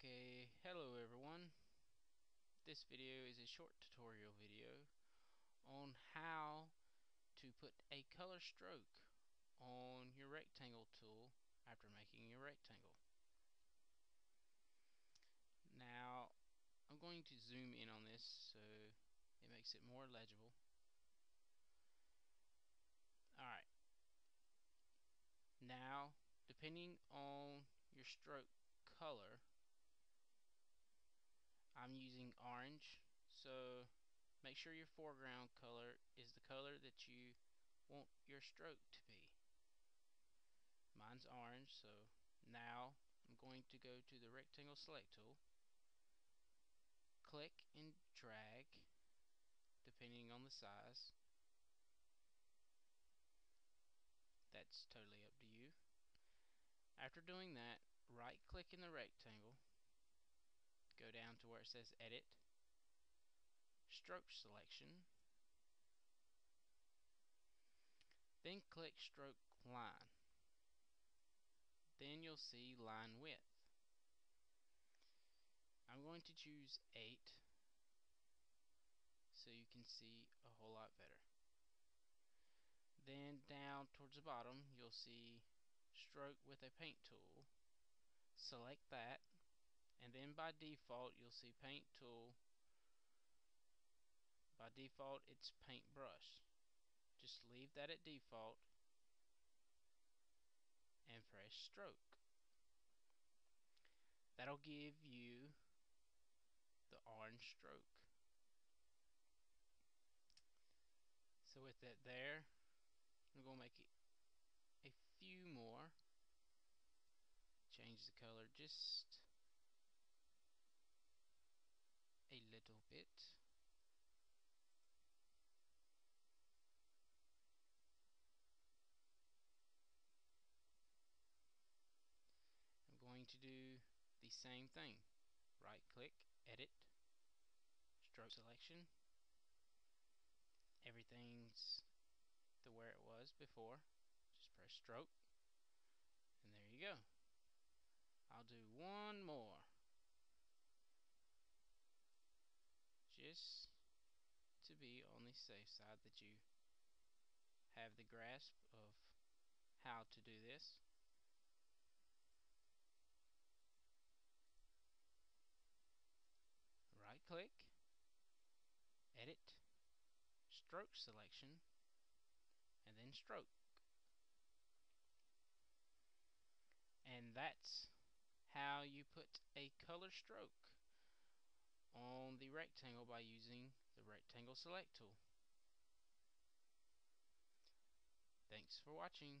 Okay, hello everyone. This video is a short tutorial video on how to put a color stroke on your rectangle tool after making your rectangle. Now, I'm going to zoom in on this so it makes it more legible. Alright. Now, depending on your stroke color, I'm using orange. So make sure your foreground color is the color that you want your stroke to be. Mine's orange so now I'm going to go to the rectangle select tool. Click and drag depending on the size. That's totally up to you. After doing that right click in the rectangle go down to where it says edit stroke selection then click stroke line. Then you'll see line width. I'm going to choose 8 so you can see a whole lot better. Then down towards the bottom you'll see stroke with a paint tool. Select that and then by default you'll see paint tool. By default it's paint brush just leave that at default. And press stroke. That'll give you the orange stroke. So with that there I'm going to make it a few more. Change the color just little bit. I'm going to do the same thing. Right click, edit, stroke selection. Everything's the where it was before. Just press stroke. And there you go. I'll do one more. just to be on the safe side that you have the grasp of how to do this. Right click, edit, stroke selection, and then stroke. And that's how you put a color stroke on the rectangle by using the rectangle select tool. Thanks for watching.